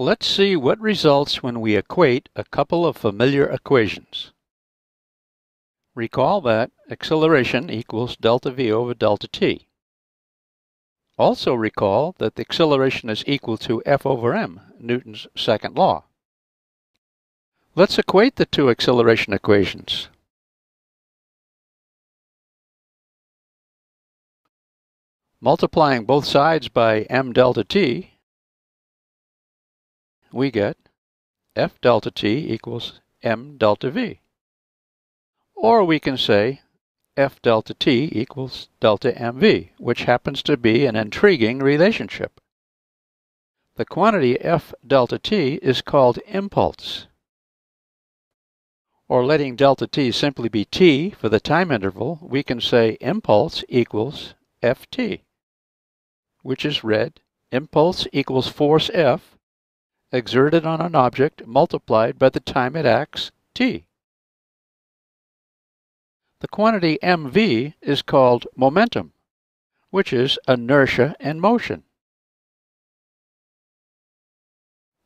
Let's see what results when we equate a couple of familiar equations. Recall that acceleration equals delta v over delta t. Also recall that the acceleration is equal to F over m, Newton's second law. Let's equate the two acceleration equations. Multiplying both sides by m delta t, we get F delta t equals m delta v. Or we can say F delta t equals delta mv, which happens to be an intriguing relationship. The quantity F delta t is called impulse. Or letting delta t simply be t for the time interval, we can say impulse equals ft which is read impulse equals force F exerted on an object multiplied by the time it acts, t. The quantity mv is called momentum, which is inertia in motion.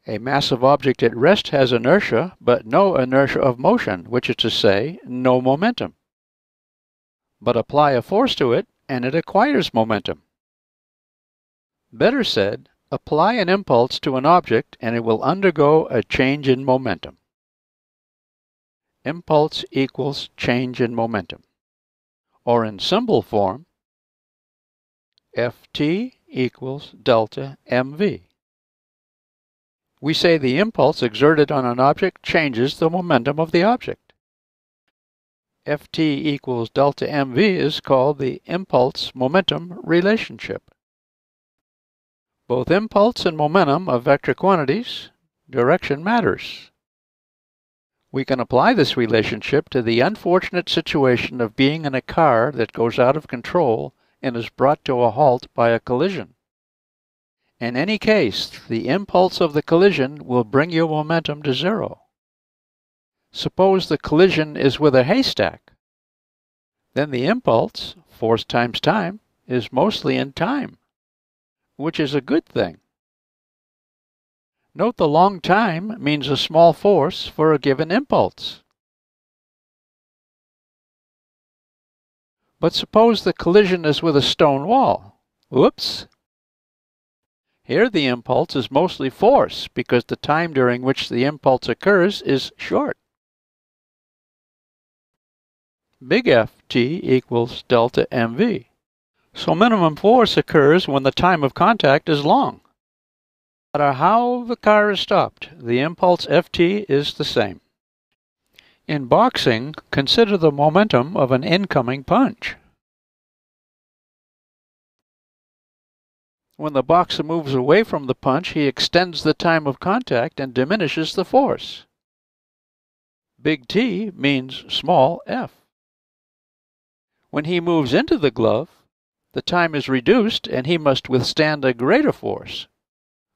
A massive object at rest has inertia, but no inertia of motion, which is to say, no momentum. But apply a force to it, and it acquires momentum. Better said, apply an impulse to an object and it will undergo a change in momentum. Impulse equals change in momentum. Or in symbol form, Ft equals delta mv. We say the impulse exerted on an object changes the momentum of the object. Ft equals delta mv is called the impulse-momentum relationship. Both impulse and momentum are vector quantities. Direction matters. We can apply this relationship to the unfortunate situation of being in a car that goes out of control and is brought to a halt by a collision. In any case, the impulse of the collision will bring your momentum to zero. Suppose the collision is with a haystack. Then the impulse, force times time, is mostly in time which is a good thing. Note the long time means a small force for a given impulse. But suppose the collision is with a stone wall. Whoops! Here the impulse is mostly force because the time during which the impulse occurs is short. Big Ft equals delta mv. So minimum force occurs when the time of contact is long. No matter how the car is stopped, the impulse Ft is the same. In boxing, consider the momentum of an incoming punch. When the boxer moves away from the punch, he extends the time of contact and diminishes the force. Big T means small f. When he moves into the glove, the time is reduced and he must withstand a greater force.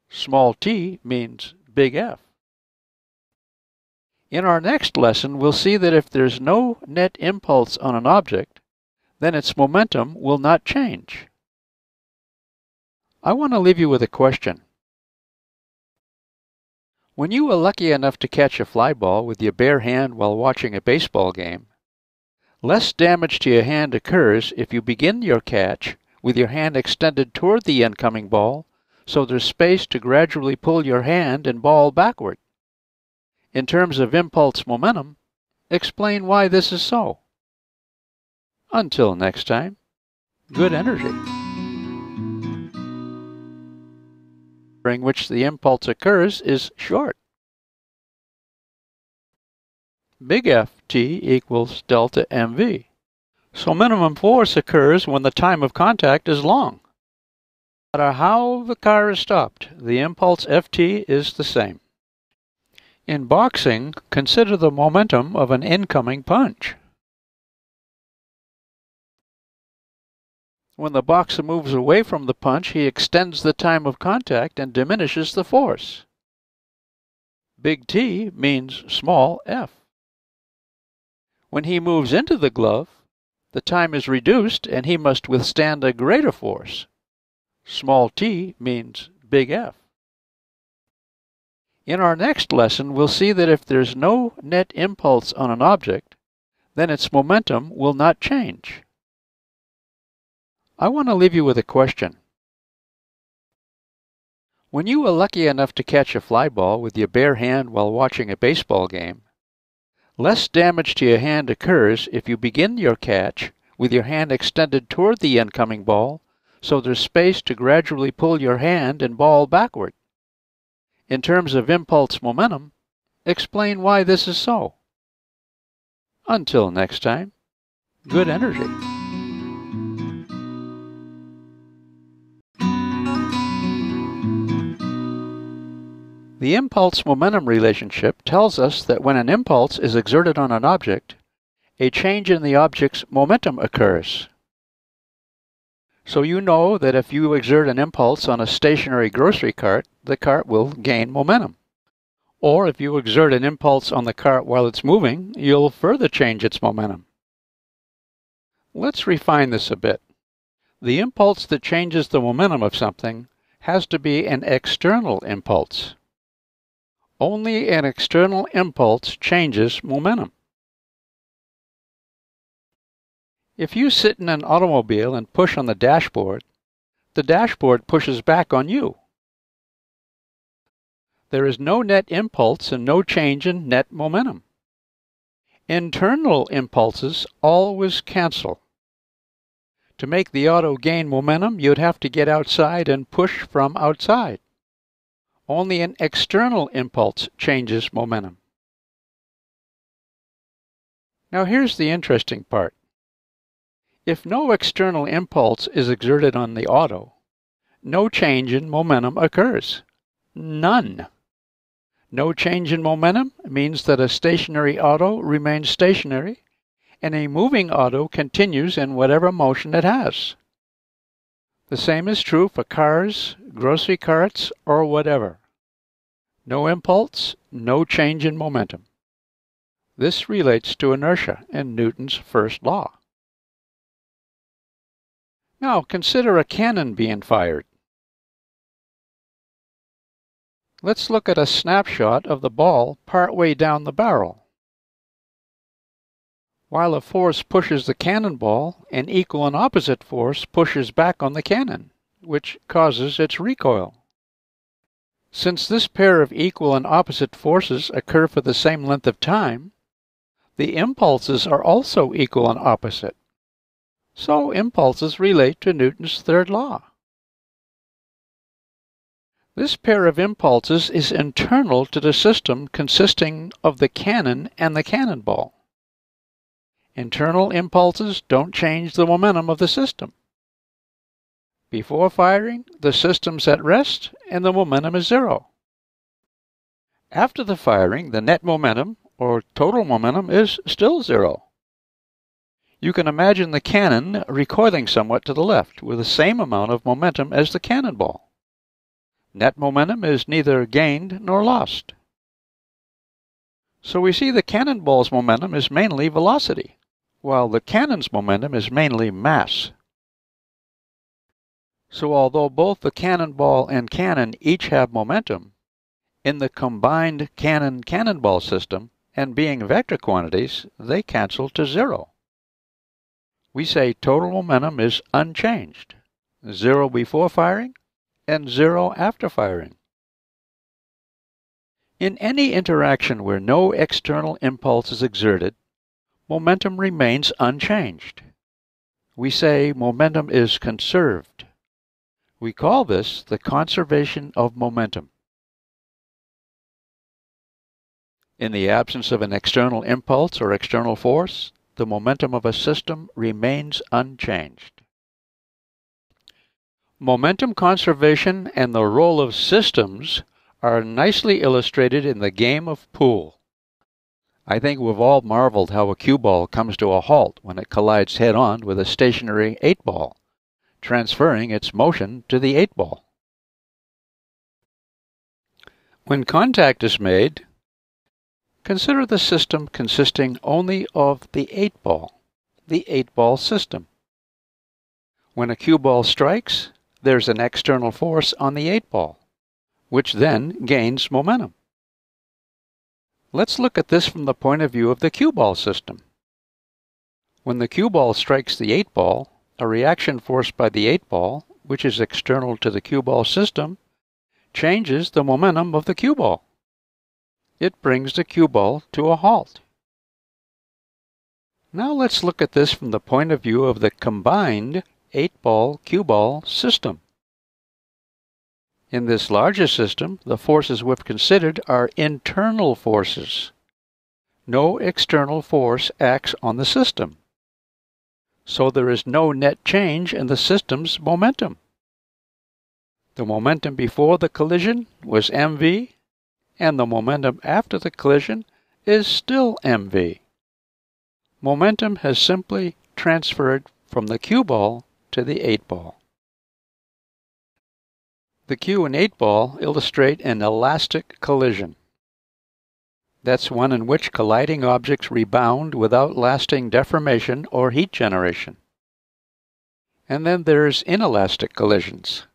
Small t means big F. In our next lesson, we'll see that if there's no net impulse on an object, then its momentum will not change. I want to leave you with a question. When you were lucky enough to catch a fly ball with your bare hand while watching a baseball game, Less damage to your hand occurs if you begin your catch with your hand extended toward the incoming ball so there's space to gradually pull your hand and ball backward. In terms of impulse momentum, explain why this is so. Until next time, good energy. During which the impulse occurs is short. Big Ft equals delta mv. So minimum force occurs when the time of contact is long. No matter how the car is stopped, the impulse Ft is the same. In boxing, consider the momentum of an incoming punch. When the boxer moves away from the punch, he extends the time of contact and diminishes the force. Big T means small f. When he moves into the glove, the time is reduced and he must withstand a greater force. Small t means big F. In our next lesson, we'll see that if there's no net impulse on an object, then its momentum will not change. I want to leave you with a question. When you were lucky enough to catch a fly ball with your bare hand while watching a baseball game, less damage to your hand occurs if you begin your catch with your hand extended toward the incoming ball so there's space to gradually pull your hand and ball backward. In terms of impulse momentum, explain why this is so. Until next time, good energy. The impulse-momentum relationship tells us that when an impulse is exerted on an object, a change in the object's momentum occurs. So you know that if you exert an impulse on a stationary grocery cart, the cart will gain momentum. Or if you exert an impulse on the cart while it's moving, you'll further change its momentum. Let's refine this a bit. The impulse that changes the momentum of something has to be an external impulse. Only an external impulse changes momentum. If you sit in an automobile and push on the dashboard, the dashboard pushes back on you. There is no net impulse and no change in net momentum. Internal impulses always cancel. To make the auto gain momentum, you'd have to get outside and push from outside. Only an external impulse changes momentum. Now here's the interesting part. If no external impulse is exerted on the auto, no change in momentum occurs. None. No change in momentum means that a stationary auto remains stationary and a moving auto continues in whatever motion it has. The same is true for cars, grocery carts, or whatever. No impulse, no change in momentum. This relates to inertia and Newton's first law. Now consider a cannon being fired. Let's look at a snapshot of the ball partway down the barrel. While a force pushes the cannonball, an equal and opposite force pushes back on the cannon, which causes its recoil. Since this pair of equal and opposite forces occur for the same length of time, the impulses are also equal and opposite. So impulses relate to Newton's third law. This pair of impulses is internal to the system consisting of the cannon and the cannonball. Internal impulses don't change the momentum of the system. Before firing, the system's at rest and the momentum is zero. After the firing, the net momentum, or total momentum, is still zero. You can imagine the cannon recoiling somewhat to the left with the same amount of momentum as the cannonball. Net momentum is neither gained nor lost. So we see the cannonball's momentum is mainly velocity while the cannon's momentum is mainly mass. So although both the cannonball and cannon each have momentum, in the combined cannon-cannonball system, and being vector quantities, they cancel to zero. We say total momentum is unchanged, zero before firing and zero after firing. In any interaction where no external impulse is exerted, momentum remains unchanged. We say momentum is conserved. We call this the conservation of momentum. In the absence of an external impulse or external force, the momentum of a system remains unchanged. Momentum conservation and the role of systems are nicely illustrated in the game of pool. I think we've all marveled how a cue ball comes to a halt when it collides head on with a stationary eight ball, transferring its motion to the eight ball. When contact is made, consider the system consisting only of the eight ball, the eight ball system. When a cue ball strikes, there's an external force on the eight ball, which then gains momentum. Let's look at this from the point of view of the cue ball system. When the cue ball strikes the 8 ball, a reaction force by the 8 ball, which is external to the cue ball system, changes the momentum of the cue ball. It brings the cue ball to a halt. Now let's look at this from the point of view of the combined 8-ball cue ball system. In this larger system, the forces we've considered are internal forces. No external force acts on the system. So there is no net change in the system's momentum. The momentum before the collision was mv, and the momentum after the collision is still mv. Momentum has simply transferred from the cue ball to the 8 ball. The cue and 8 ball illustrate an elastic collision. That's one in which colliding objects rebound without lasting deformation or heat generation. And then there's inelastic collisions,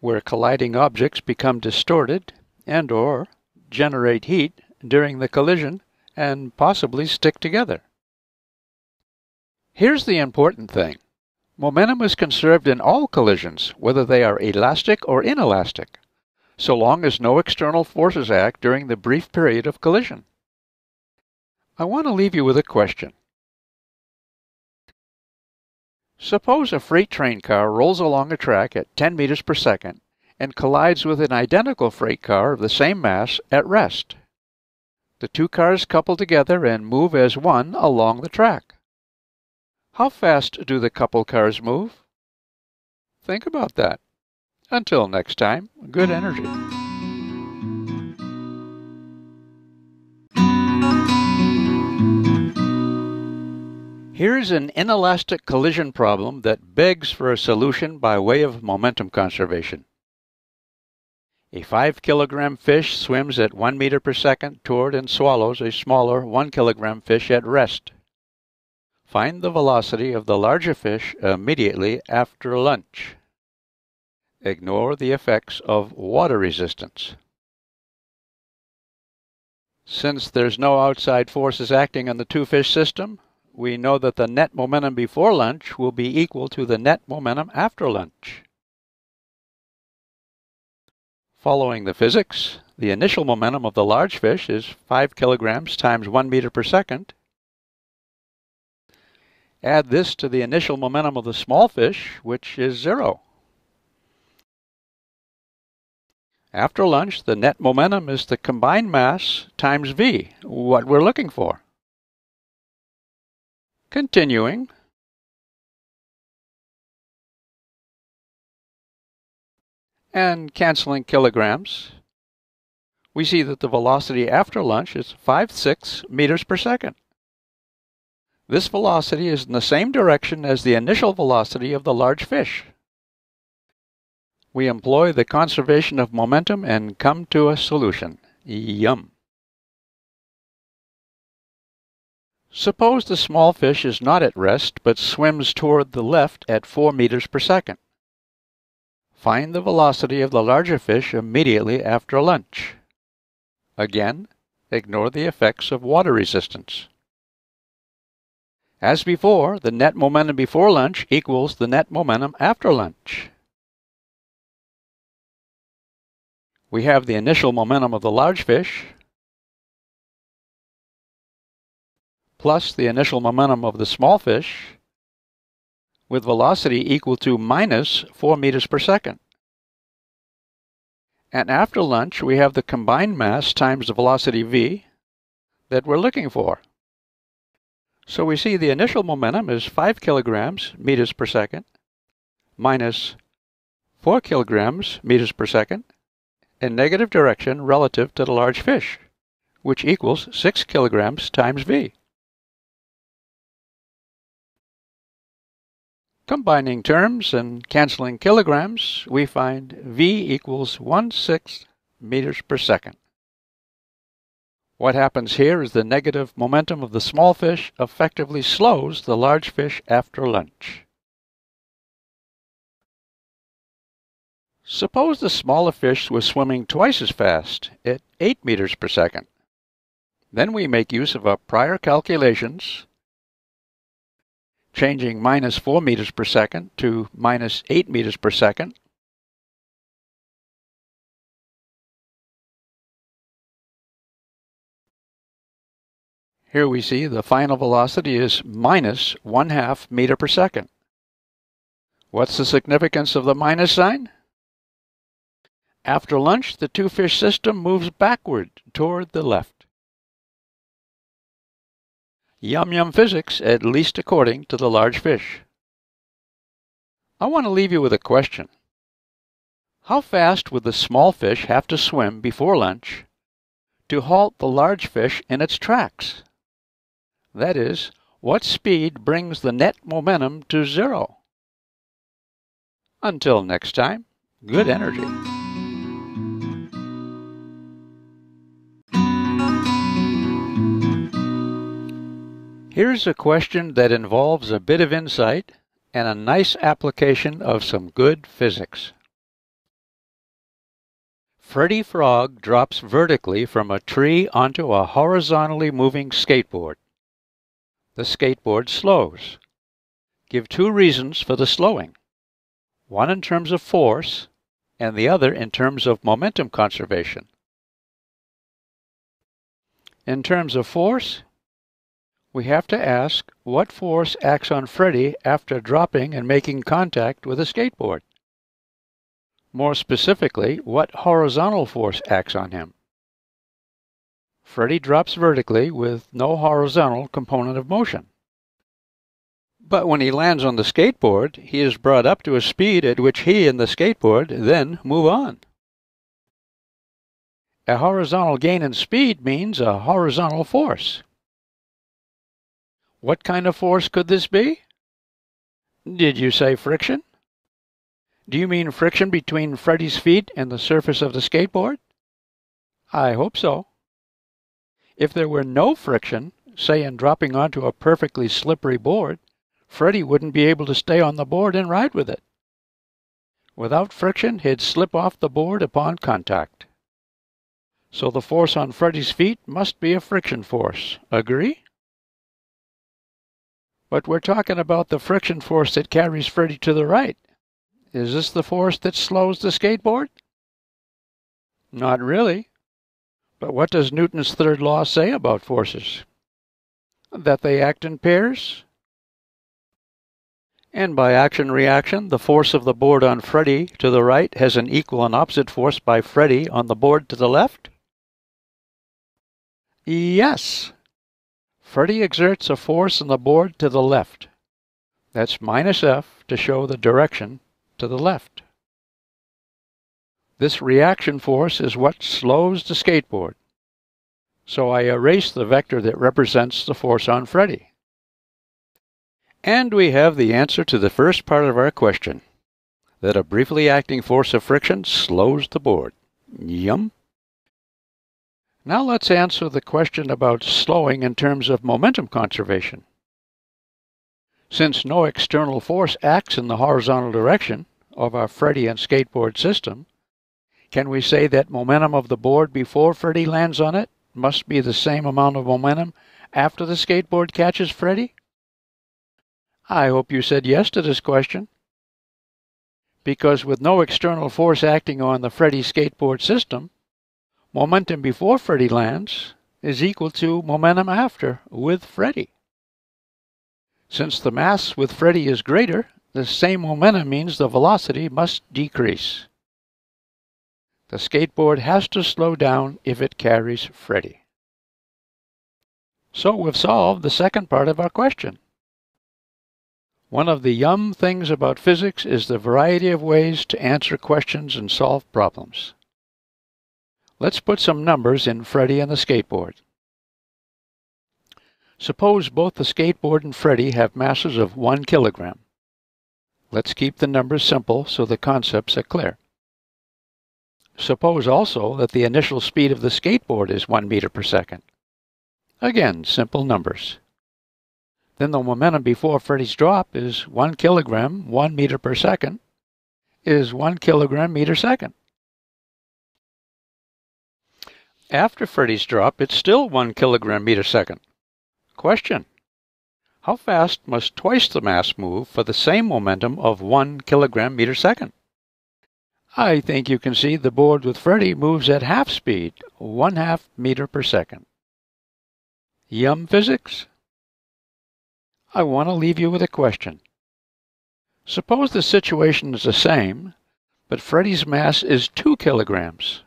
where colliding objects become distorted and or generate heat during the collision and possibly stick together. Here's the important thing. Momentum is conserved in all collisions, whether they are elastic or inelastic, so long as no external forces act during the brief period of collision. I want to leave you with a question. Suppose a freight train car rolls along a track at 10 meters per second and collides with an identical freight car of the same mass at rest. The two cars couple together and move as one along the track. How fast do the couple cars move? Think about that. Until next time, good energy. Here's an inelastic collision problem that begs for a solution by way of momentum conservation. A 5 kilogram fish swims at 1 meter per second toward and swallows a smaller 1 kilogram fish at rest. Find the velocity of the larger fish immediately after lunch. Ignore the effects of water resistance. Since there's no outside forces acting on the two-fish system, we know that the net momentum before lunch will be equal to the net momentum after lunch. Following the physics, the initial momentum of the large fish is 5 kilograms times 1 meter per second, Add this to the initial momentum of the small fish, which is zero. After lunch, the net momentum is the combined mass times v, what we're looking for. Continuing, and canceling kilograms, we see that the velocity after lunch is 5 6 meters per second. This velocity is in the same direction as the initial velocity of the large fish. We employ the conservation of momentum and come to a solution. Yum. Suppose the small fish is not at rest but swims toward the left at 4 meters per second. Find the velocity of the larger fish immediately after lunch. Again, ignore the effects of water resistance. As before, the net momentum before lunch equals the net momentum after lunch. We have the initial momentum of the large fish plus the initial momentum of the small fish with velocity equal to minus 4 meters per second. And after lunch, we have the combined mass times the velocity v that we're looking for. So we see the initial momentum is 5 kilograms meters per second minus 4 kilograms meters per second in negative direction relative to the large fish, which equals 6 kilograms times v. Combining terms and canceling kilograms, we find v equals 1 6 meters per second. What happens here is the negative momentum of the small fish effectively slows the large fish after lunch. Suppose the smaller fish was swimming twice as fast, at 8 meters per second. Then we make use of our prior calculations, changing minus 4 meters per second to minus 8 meters per second. Here we see the final velocity is minus 1 half meter per second. What's the significance of the minus sign? After lunch, the two fish system moves backward toward the left. Yum yum physics, at least according to the large fish. I want to leave you with a question. How fast would the small fish have to swim before lunch to halt the large fish in its tracks? That is, what speed brings the net momentum to zero? Until next time, good energy. Here's a question that involves a bit of insight and a nice application of some good physics. Freddy Frog drops vertically from a tree onto a horizontally moving skateboard. The skateboard slows. Give two reasons for the slowing. One in terms of force and the other in terms of momentum conservation. In terms of force, we have to ask what force acts on Freddy after dropping and making contact with a skateboard. More specifically, what horizontal force acts on him. Freddy drops vertically with no horizontal component of motion. But when he lands on the skateboard, he is brought up to a speed at which he and the skateboard then move on. A horizontal gain in speed means a horizontal force. What kind of force could this be? Did you say friction? Do you mean friction between Freddy's feet and the surface of the skateboard? I hope so. If there were no friction, say in dropping onto a perfectly slippery board, Freddy wouldn't be able to stay on the board and ride with it. Without friction, he'd slip off the board upon contact. So the force on Freddy's feet must be a friction force. Agree? But we're talking about the friction force that carries Freddy to the right. Is this the force that slows the skateboard? Not really. But what does Newton's third law say about forces? That they act in pairs? And by action-reaction, the force of the board on Freddy to the right has an equal and opposite force by Freddy on the board to the left? Yes. Freddy exerts a force on the board to the left. That's minus F to show the direction to the left. This reaction force is what slows the skateboard. So I erase the vector that represents the force on Freddy. And we have the answer to the first part of our question, that a briefly acting force of friction slows the board. Yum. Now let's answer the question about slowing in terms of momentum conservation. Since no external force acts in the horizontal direction of our Freddy and skateboard system, can we say that momentum of the board before Freddy lands on it must be the same amount of momentum after the skateboard catches Freddy? I hope you said yes to this question. Because with no external force acting on the Freddy skateboard system, momentum before Freddy lands is equal to momentum after with Freddy. Since the mass with Freddy is greater, the same momentum means the velocity must decrease. The skateboard has to slow down if it carries Freddy. So we've solved the second part of our question. One of the yum things about physics is the variety of ways to answer questions and solve problems. Let's put some numbers in Freddy and the skateboard. Suppose both the skateboard and Freddy have masses of 1 kilogram. Let's keep the numbers simple so the concepts are clear. Suppose also that the initial speed of the skateboard is 1 meter per second. Again, simple numbers. Then the momentum before Freddy's drop is 1 kilogram, 1 meter per second, is 1 kilogram meter second. After Freddy's drop, it's still 1 kilogram meter second. Question. How fast must twice the mass move for the same momentum of 1 kilogram meter second? I think you can see the board with Freddy moves at half speed, 1 half meter per second. Yum physics? I want to leave you with a question. Suppose the situation is the same, but Freddy's mass is 2 kilograms.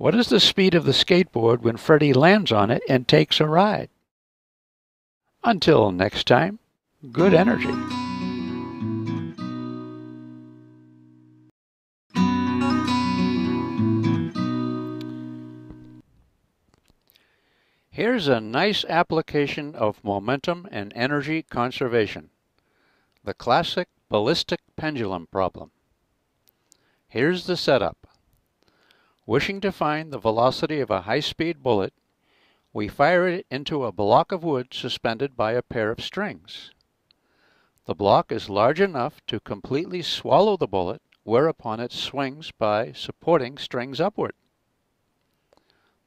What is the speed of the skateboard when Freddy lands on it and takes a ride? Until next time, good energy. Here's a nice application of momentum and energy conservation. The classic ballistic pendulum problem. Here's the setup. Wishing to find the velocity of a high-speed bullet, we fire it into a block of wood suspended by a pair of strings. The block is large enough to completely swallow the bullet, whereupon it swings by supporting strings upward.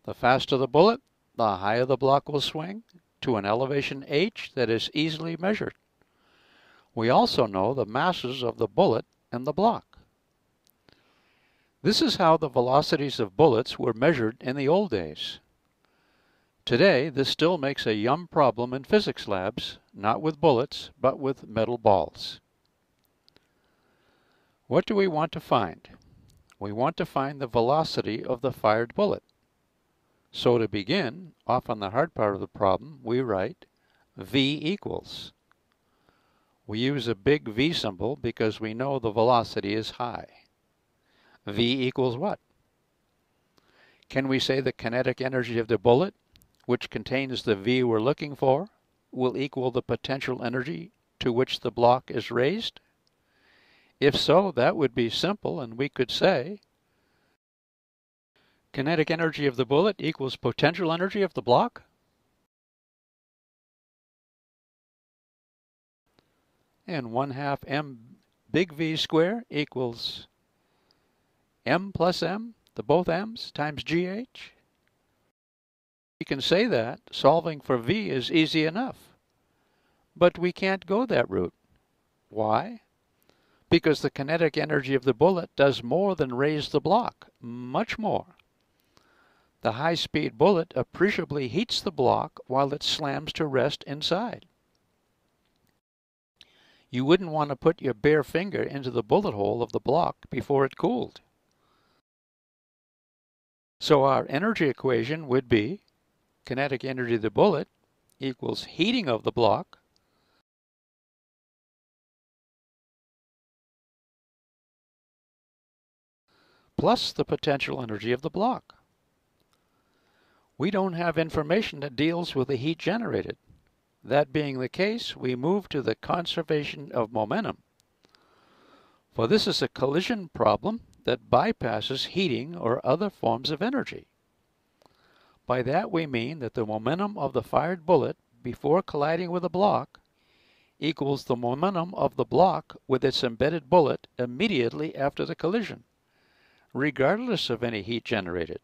The faster the bullet, the higher the block will swing to an elevation h that is easily measured. We also know the masses of the bullet and the block. This is how the velocities of bullets were measured in the old days. Today, this still makes a yum problem in physics labs, not with bullets, but with metal balls. What do we want to find? We want to find the velocity of the fired bullet. So to begin, off on the hard part of the problem, we write v equals. We use a big V symbol because we know the velocity is high. V equals what? Can we say the kinetic energy of the bullet, which contains the V we're looking for, will equal the potential energy to which the block is raised? If so, that would be simple and we could say Kinetic energy of the bullet equals potential energy of the block. And 1 half m big V square equals m plus m, the both m's, times gh. We can say that solving for v is easy enough. But we can't go that route. Why? Because the kinetic energy of the bullet does more than raise the block, much more. The high-speed bullet appreciably heats the block while it slams to rest inside. You wouldn't want to put your bare finger into the bullet hole of the block before it cooled. So our energy equation would be kinetic energy of the bullet equals heating of the block plus the potential energy of the block we don't have information that deals with the heat generated. That being the case, we move to the conservation of momentum. For this is a collision problem that bypasses heating or other forms of energy. By that we mean that the momentum of the fired bullet before colliding with a block equals the momentum of the block with its embedded bullet immediately after the collision, regardless of any heat generated.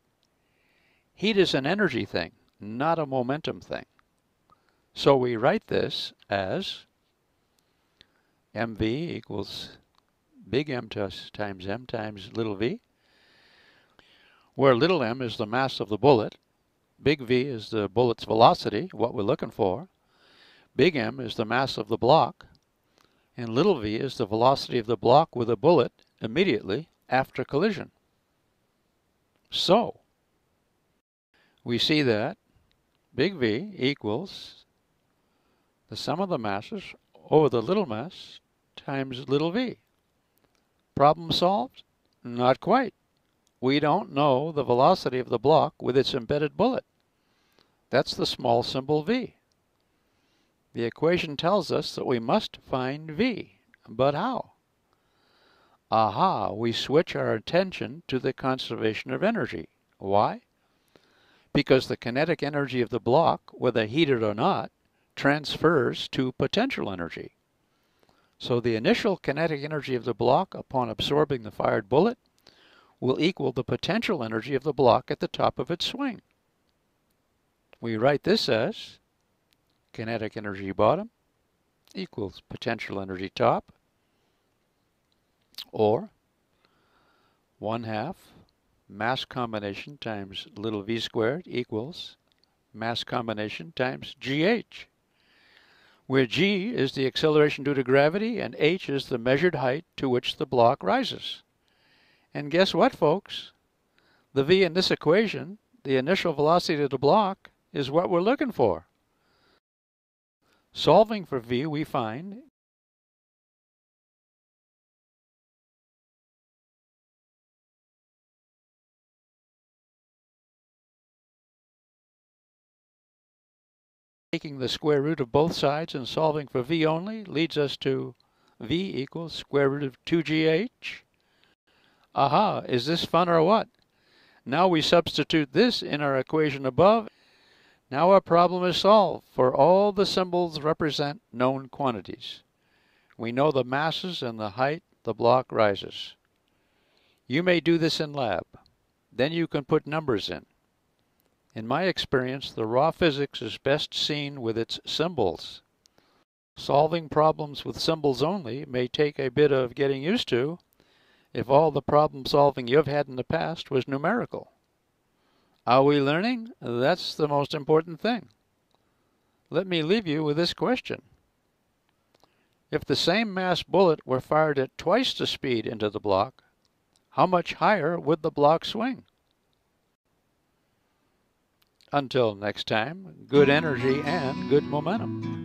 Heat is an energy thing, not a momentum thing. So we write this as mv equals big M times m times little v, where little m is the mass of the bullet, big V is the bullet's velocity, what we're looking for, big M is the mass of the block, and little v is the velocity of the block with a bullet immediately after collision. So, we see that big V equals the sum of the masses over the little mass times little v. Problem solved? Not quite. We don't know the velocity of the block with its embedded bullet. That's the small symbol v. The equation tells us that we must find v. But how? Aha, we switch our attention to the conservation of energy. Why? because the kinetic energy of the block, whether heated or not, transfers to potential energy. So the initial kinetic energy of the block upon absorbing the fired bullet will equal the potential energy of the block at the top of its swing. We write this as kinetic energy bottom equals potential energy top or 1 half mass combination times little v squared equals mass combination times gh, where g is the acceleration due to gravity and h is the measured height to which the block rises. And guess what, folks? The v in this equation, the initial velocity of the block, is what we're looking for. Solving for v, we find taking the square root of both sides and solving for v only leads us to v equals square root of 2gh. Aha, is this fun or what? Now we substitute this in our equation above. Now our problem is solved, for all the symbols represent known quantities. We know the masses and the height the block rises. You may do this in lab. Then you can put numbers in. In my experience, the raw physics is best seen with its symbols. Solving problems with symbols only may take a bit of getting used to if all the problem solving you've had in the past was numerical. Are we learning? That's the most important thing. Let me leave you with this question. If the same mass bullet were fired at twice the speed into the block, how much higher would the block swing? Until next time, good energy and good momentum.